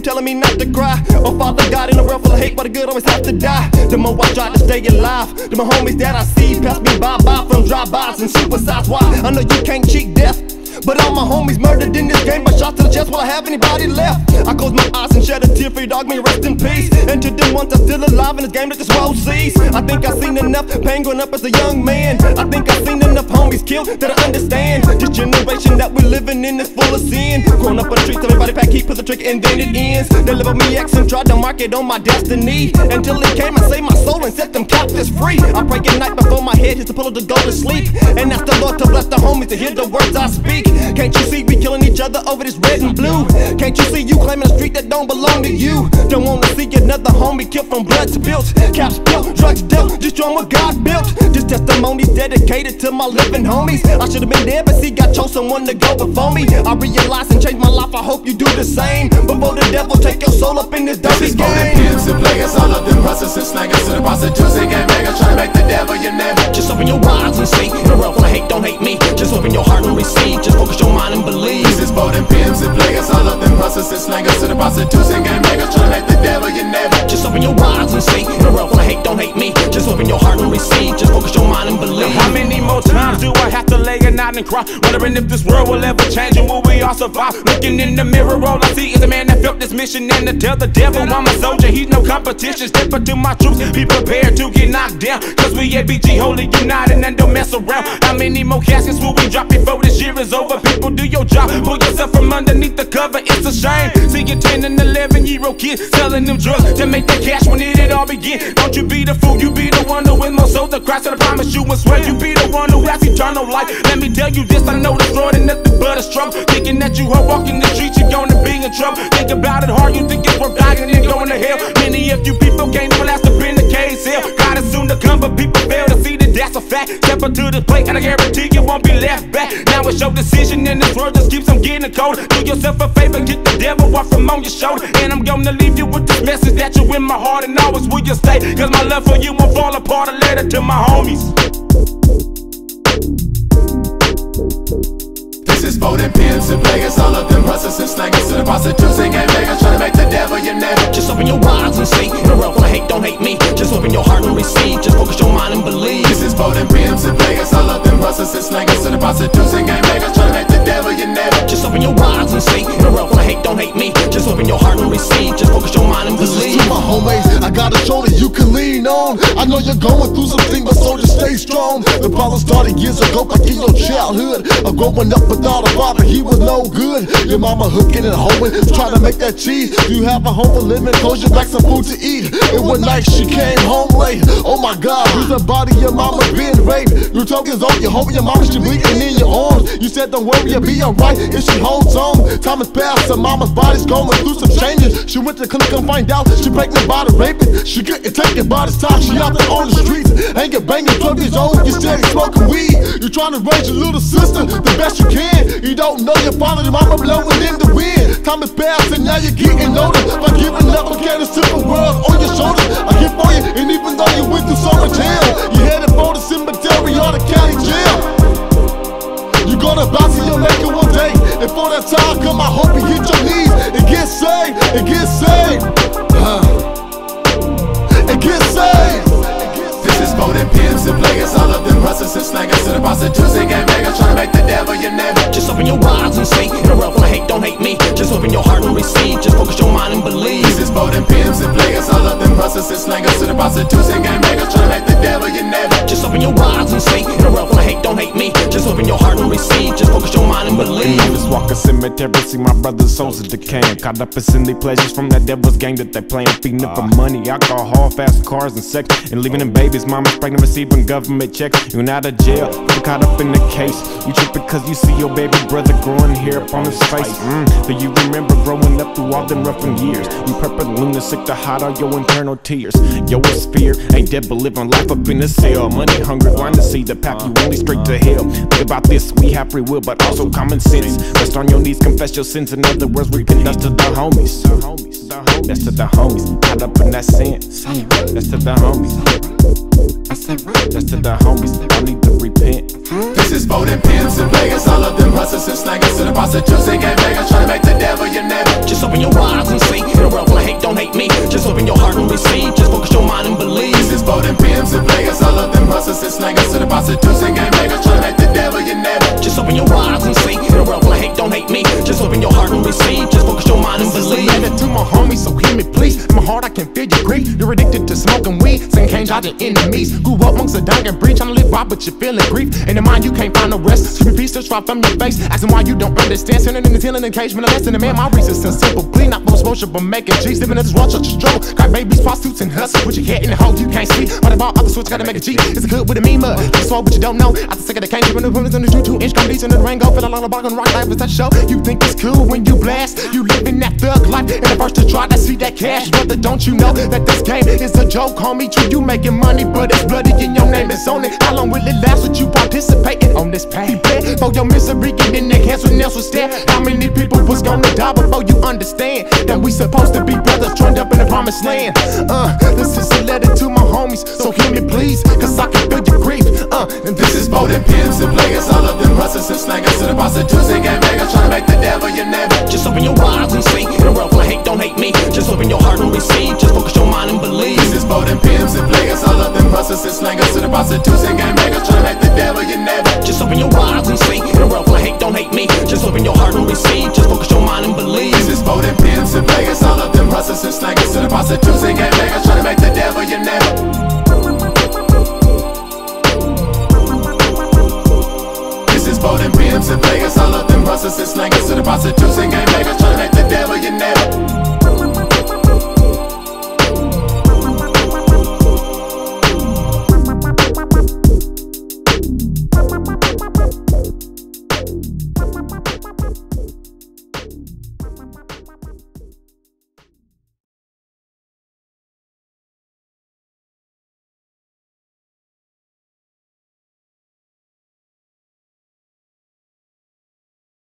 telling me not to cry. Oh, Father God, in a world full of hate, why the good always have to die. The more I try to stay alive, the more homies that I see pass me by, by from drive-bys and suicides. Why? I know you can't cheat death. But all my homies murdered in this game by shots to the chest while I have anybody left. I close my eyes and shed a tear for your dog, may rest in peace. And to them ones that's still alive in this game that this world sees. I think I've seen enough pain growing up as a young man. I think I've seen enough homies killed that I understand. This generation that we're living in is full of sin. Growing up on the streets, everybody pack heat, put the trigger, and then it ends. They live on me X and tried to mark it on my destiny. Until it came free. I pray at night before my head hits the pillow to go to sleep. And ask the Lord to bless the homies to hear the words I speak. Can't you see we killing each other over this red and blue? Can't you see you claiming a street that don't belong to you? Don't wanna see another homie killed from blood spilled. Caps built, drugs dealt, destroying what God built. This testimony's dedicated to my living homies. I should've been there, but see, God chose someone to go before me. I realized and changed my life, I hope you do the same. Before the devil take your soul up in this dirty game. And all of them hustlers and slangers to the prostitutes and game makers trying to make the devil your neighbor. Just open your eyes and see. A world full of hate, don't hate me. Just open your heart and receive. Just focus your mind and believe. This is for them and players, all of them hustlers and slangers to the prostitutes and game makers trying to make the and cry? Wondering if this world will ever change and will we all survive? Looking in the mirror, all I see is a man that felt this mission and to tell the devil I'm a soldier. He's no competition. Step up to my troops, be prepared to get knocked down. Cause we ABG holy united and don't mess around. How many more caskets will we drop before this year is over? People, do your job. Pull yourself from underneath the cover. It's a shame. Seeing 10 and 11 year old kids selling them drugs to make that cash when it, it all begin. Don't you be the fool, you be the one who win most souls. The Christ, I promise you and swear you be the one who has eternal life. Let me tell you this, I know this Lord and nothing but a struggle. Thinking that you are walking the streets, you're gonna be in trouble. Think about it hard, you think it's worth dying and going to hell. Many of you people can't last the case hell. God is soon to come, but people fail that's a fact. Step up to the plate, and I guarantee you won't be left back. Now it's your decision, and this world just keeps on getting colder. Do yourself a favor, get the devil off from on your shoulder. And I'm gonna leave you with this message that you in my heart, and always will you stay. Cause my love for you won't fall apart. A letter to my homies. This is for them pimps and players, all Just open your eyes and see. World full of hate, don't hate me. Just open your heart and receive. Just focus your mind and This is believe. to my homies, I got a shoulder you can lean on. I know you're going through some things, but so just stay strong. The problem started years ago, back in your childhood. Of growing up without a father, he was no good. Your mama hooking and hoeing, trying to make that cheese. You have a home for living, close your back, some food to eat. It was night, she came home late. Oh my God, who's the body your mama being raped? You talk is on your home, your mama she bleeding in your arms. You said don't worry, you'll be alright if she holds on. Time has passed, her mama's body's going through some changes. She went to the clinic and find out she pregnant by the rapist. She getting taken by this time, she out there on the streets. Ain't get banging, 12 years old, you steady smoking weed. You trying to raise your little sister the best you can. You don't know your father, your mama blowing in the wind. Time is passed and now you're getting older. By giving up, okay, the simple world on your shoulders. I get for you, and even though you went through so much hell, you headed for the cemetery or the county jail. Eyes and see. In a hate, don't hate me. Just open your heart and receive. Walk a cemetery, see my brother's souls are decaying. Caught up in silly pleasures from that devil's game that they playing. Feeding up for money, alcohol, fast cars, and sex. And leaving them babies, mama's pregnant, receiving government checks. You're out of jail, you caught up in the case. You trip because you see your baby brother growing hair up on his face. Mm. Do you remember growing up through all them rough years? You purple lunatic to hide all your internal tears. Yo, it's fear ain't dead, but living life up in the cell. Money hungry, blind to see the path you only straight to hell. Think about this, we have free will, but also common sense. Rest on your knees. Confess your sins, in other words, repent. That's to the homies. That's to the homies. Caught up in that sin. That's to the homies. That's to the homies. I need to repent. This is for them pimps and players, all of them hustlers and slangers to the prostitutes and gang bangers, trying to make the devil your neighbor. Just open your eyes and see. In a world full of hate, don't hate me. Just open your heart and receive. Just focus your mind and believe. This is for them pimps and players, all of them hustlers and slangers to the prostitutes and gang bangers, trying to make the devil your neighbor. Just open your eyes In addicted to smoking weed, saying can't dodge your enemies. Grew up amongst a dying breed, trying to live right, but you're feeling grief. In the mind, you can't find no rest. Screaming peace to drop from your face, asking why you don't understand. Sending in the ceiling in cage, been a. And man, my reasons are simple. Clean up most but making G's. Living in this world, such a struggle. Got babies, prostitutes, and hustle. Put your head in the hole, you can't see. But about other sorts, gotta make a G. It's a good with a meme, uh, that's all, but you don't know. I the sick of the cane, giving the women's in the two, two inch, decent in the rainbow. Feel a lot of bargain rock life is that show. You think it's cool when you blast. You living that thug life, and the first to try to see that cash. Brother, don't you know that this game is a joke? Homie, true, you making money, but it's bloody in your name, it's on it. How long will it last with you participating on this path? Prepare for your misery, getting the cancer nails will stare. How many people was gonna die before you understand that we supposed to be brothers joined up in the promised land? Uh, this is a letter to my homies, so hear me please, cause I can feel your grief. Uh, and this is For them pimps and players, all of them hustlers and slangers to the prostitutes and gang bangers, trying to make the devil your neighbor. Just open your eyes and see. A world full of hate, don't hustlers and slangers to the prostitutes and gang